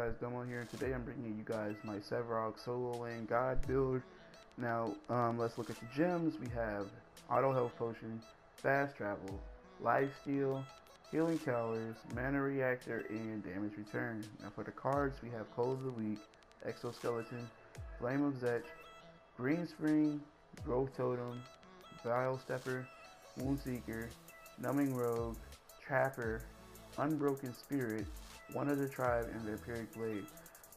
guys Domo here and today I'm bringing you guys my Sevarog solo lane god build. Now um, let's look at the gems. We have auto health potion, fast travel, life steal, healing towers, mana reactor, and damage return. Now for the cards we have Cold of the Week, Exoskeleton, Flame of Szech, Green Spring, Growth Totem, Vile Stepper, Wound Seeker, Numbing Rogue, Trapper, Unbroken Spirit, one of the tribe, and Vampiric Blade.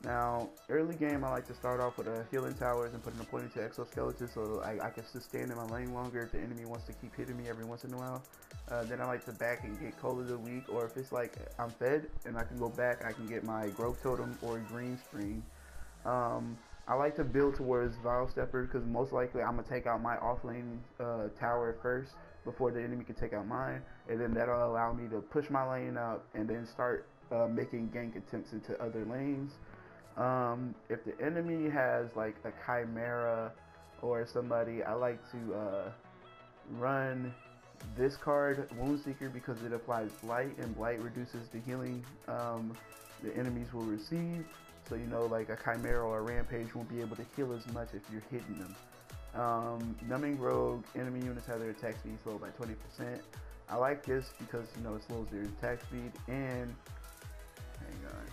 Now, early game, I like to start off with a healing towers and put an opponent to exoskeleton so I, I can sustain in my lane longer if the enemy wants to keep hitting me every once in a while. Uh, then I like to back and get cold of the week, or if it's like I'm fed and I can go back, I can get my growth totem or green spring. Um, I like to build towards Vile Stepper because most likely I'm gonna take out my off lane uh, tower first before the enemy can take out mine, and then that'll allow me to push my lane up and then start uh, making gank attempts into other lanes. Um, if the enemy has like a Chimera or somebody, I like to uh, run this card, Wound Seeker, because it applies Blight, and Blight reduces the healing um, the enemies will receive. So you know, like a Chimera or a Rampage won't be able to heal as much if you're hitting them. Um, numbing Rogue, enemy units have their attack speed slowed by 20%. I like this because you know it slows their attack speed and Hang on.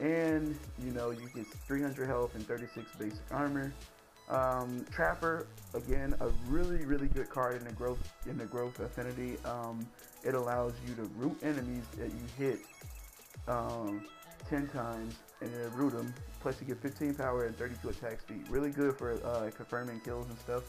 And you know you get 300 health and 36 basic armor. Um, Trapper again a really really good card in the growth in the growth affinity. Um, it allows you to root enemies that you hit um, 10 times and then root them. Plus you get 15 power and 32 attack speed. Really good for uh, confirming kills and stuff.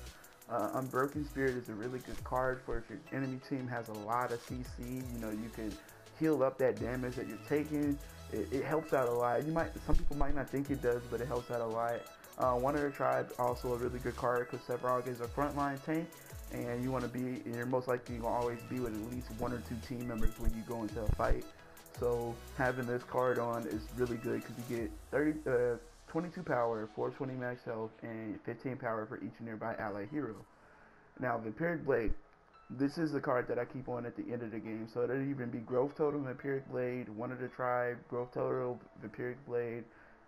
Uh, Unbroken Spirit is a really good card for if your enemy team has a lot of CC. You know you can heal up that damage that you're taking. It, it, helps out a lot. You might, some people might not think it does, but it helps out a lot. Uh, one of the tribes also a really good card because Sevarog is a frontline tank, and you want to be, you're most likely to always be with at least one or two team members when you go into a fight. So having this card on is really good because you get 30, uh, 22 power, 420 max health, and 15 power for each nearby ally hero. Now, Vampiric Blade, this is the card that I keep on at the end of the game. So it'll even be Growth Totem, Vampiric Blade, one of the tribe, Growth Totem, Vampiric Blade,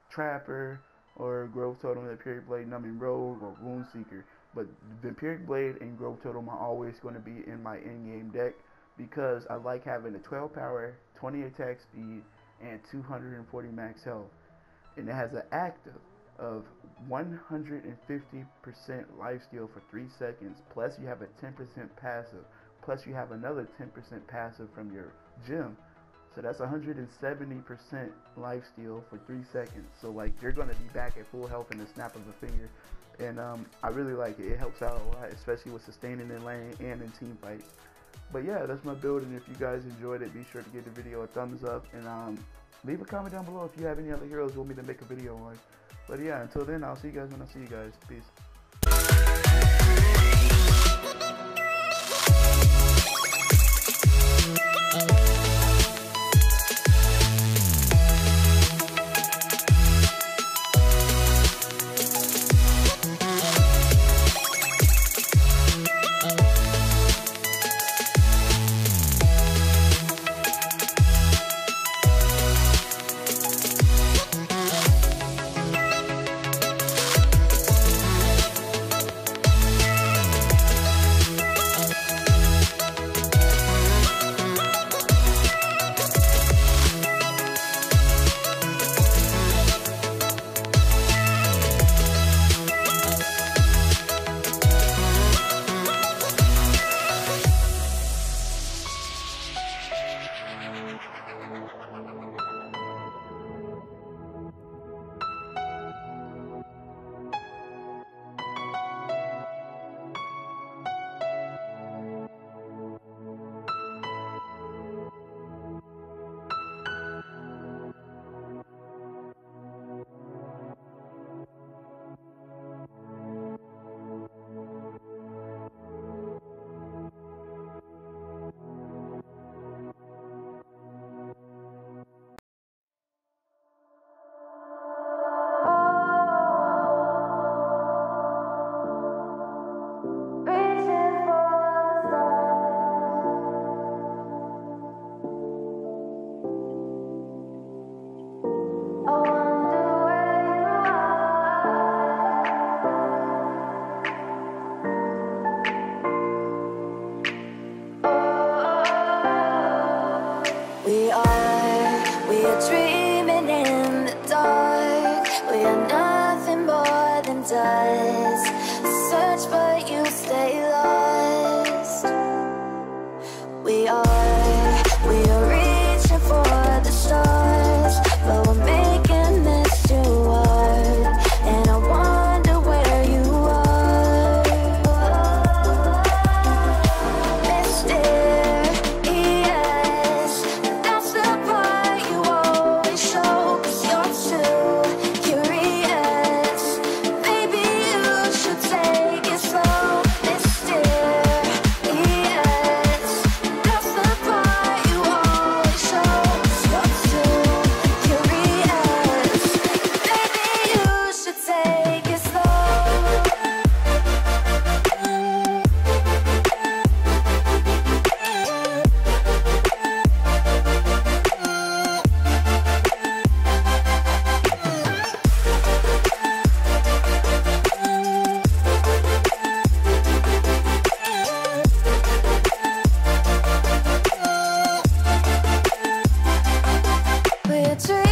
Trapper, or Growth Totem, Vampiric Blade, Numbing Rogue, or Wound Seeker. But Vampiric Blade and Growth Totem are always going to be in my in-game deck because I like having a 12 power, 20 attack speed, and 240 max health. And it has an active of 150% lifesteal for 3 seconds, plus you have a 10% passive, plus you have another 10% passive from your gem. So that's 170% lifesteal for 3 seconds. So like you're going to be back at full health in the snap of a finger. And um, I really like it. It helps out a lot, especially with sustaining in lane and in team fights but yeah, that's my build. And if you guys enjoyed it, be sure to give the video a thumbs up and um, leave a comment down below if you have any other heroes you want me to make a video on. But yeah, until then, I'll see you guys when I see you guys. Peace. Oh. We are. dream.